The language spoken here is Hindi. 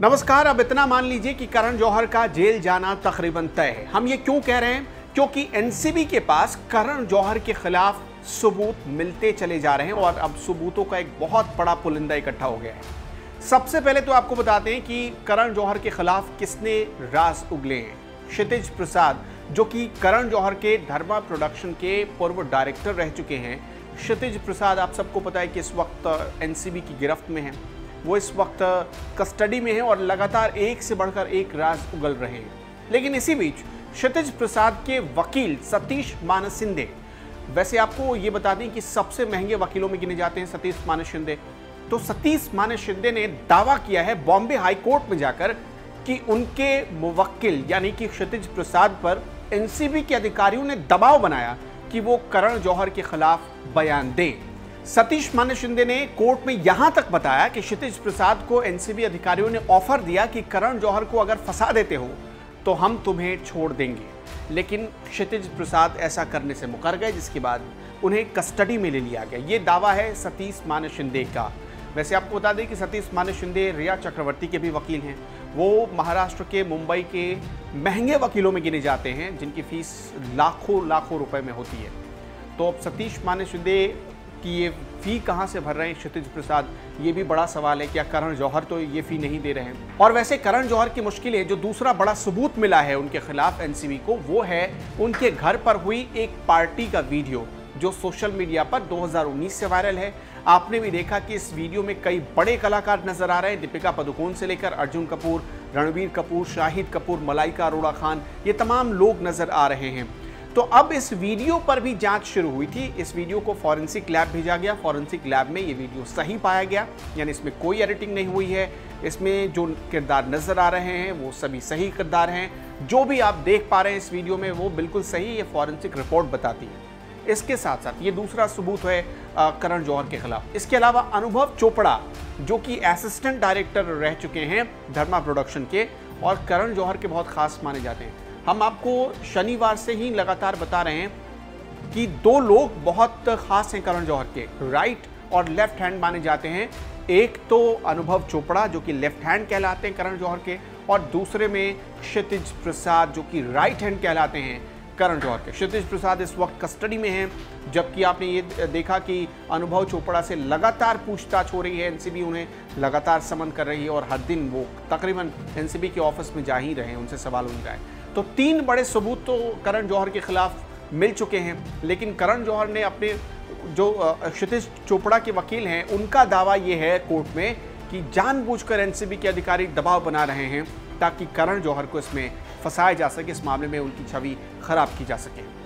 नमस्कार, अब इतना मान लीजिए कि करण जौहर का जेल जाना तकरीबन तय है। हम ये क्यों कह रहे हैं? क्योंकि एनसीबी के पास करण जौहर के खिलाफ सबूत मिलते चले जा रहे हैं और अब सबूतों का एक बहुत बड़ा पुलिंदा इकट्ठा हो गया है। सबसे पहले तो आपको बताते हैं कि करण जौहर के खिलाफ किसने रास उगले हैं? क्षितिज प्रसाद, जो कि करण जौहर के धर्मा प्रोडक्शन के पूर्व डायरेक्टर रह चुके हैं। क्षितिज प्रसाद, आप सबको पता है कि इस वक्त एनसीबी की गिरफ्त में है। वो इस वक्त कस्टडी में है और लगातार एक से बढ़कर एक राज उगल रहे हैं। लेकिन इसी बीच क्षितिज प्रसाद के वकील सतीश मानस शिंदे। वैसे आपको ये बता दें कि सबसे महँगे वकीलों में गिने जाते हैं सतीश मानस शिंदे। तो सतीश मानस शिंदे ने दावा किया है बॉम्बे हाई कोर्ट में जाकर कि उनके मुवक्किल, यानी कि क्षितिज प्रसाद पर एनसीबी के अधिकारियों ने दबाव बनाया कि वो करण जौहर के खिलाफ बयान दें। सतीश मान्य शिंदे ने कोर्ट में यहाँ तक बताया कि क्षितिज प्रसाद को एनसीबी अधिकारियों ने ऑफ़र दिया कि करण जौहर को अगर फंसा देते हो तो हम तुम्हें छोड़ देंगे। लेकिन क्षितिज प्रसाद ऐसा करने से मुकर गए, जिसके बाद उन्हें कस्टडी में ले लिया गया। ये दावा है सतीश मान्य शिंदे का। वैसे आपको बता दें कि सतीश मान्य शिंदे रिया चक्रवर्ती के भी वकील हैं। वो महाराष्ट्र के, मुंबई के महँगे वकीलों में गिने जाते हैं, जिनकी फ़ीस लाखों लाखों रुपए में होती है। तो अब सतीश मान्य शिंदे कि ये फ़ी कहाँ से भर रहे हैं क्षितिज प्रसाद? ये भी बड़ा सवाल है क्या करण जौहर तो ये फ़ी नहीं दे रहे हैं। और वैसे करण जौहर की मुश्किल जो दूसरा बड़ा सबूत मिला है उनके खिलाफ एनसीबी को, वो है उनके घर पर हुई एक पार्टी का वीडियो, जो सोशल मीडिया पर 2019 से वायरल है। आपने भी देखा कि इस वीडियो में कई बड़े कलाकार नज़र आ रहे हैं, दीपिका पदुकोण से लेकर अर्जुन कपूर, रणवीर कपूर, शाहिद कपूर, मलाइका अरोड़ा खान, ये तमाम लोग नज़र आ रहे हैं। तो अब इस वीडियो पर भी जाँच शुरू हुई थी। इस वीडियो को फॉरेंसिक लैब भेजा गया। फॉरेंसिक लैब में ये वीडियो सही पाया गया, यानी इसमें कोई एडिटिंग नहीं हुई है। इसमें जो किरदार नज़र आ रहे हैं, वो सभी सही किरदार हैं। जो भी आप देख पा रहे हैं इस वीडियो में, वो बिल्कुल सही ये फॉरेंसिक रिपोर्ट बताती है। इसके साथ साथ ये दूसरा सबूत है करण जौहर के खिलाफ। इसके अलावा अनुभव चोपड़ा, जो कि असिस्टेंट डायरेक्टर रह चुके हैं धर्मा प्रोडक्शन के, और करण जौहर के बहुत खास माने जाते हैं। हम आपको शनिवार से ही लगातार बता रहे हैं कि दो लोग बहुत खास हैं करण जौहर के। राइट और लेफ़्ट हैंड माने जाते हैं। एक तो अनुभव चोपड़ा, जो कि लेफ़्ट हैंड कहलाते हैं करण जौहर के, और दूसरे में क्षितिज प्रसाद, जो कि राइट हैंड कहलाते हैं करण जौहर के। क्षितिज प्रसाद इस वक्त कस्टडी में हैं, जबकि आपने ये देखा कि अनुभव चोपड़ा से लगातार पूछताछ हो रही है एनसीबी उन्हें लगातार समन कर रही है, और हर दिन वो तकरीबन एनसीबी के ऑफ़िस में जा ही रहे हैं, उनसे सवाल रहा है। तो तीन बड़े सबूत तो करण जौहर के खिलाफ मिल चुके हैं, लेकिन करण जौहर ने अपने जो क्षितिश चोपड़ा के वकील हैं, उनका दावा ये है कोर्ट में कि जानबूझकर एनसीबी के अधिकारी दबाव बना रहे हैं ताकि करण जौहर को इसमें फंसाया जा सके, इस मामले में उनकी छवि खराब की जा सके।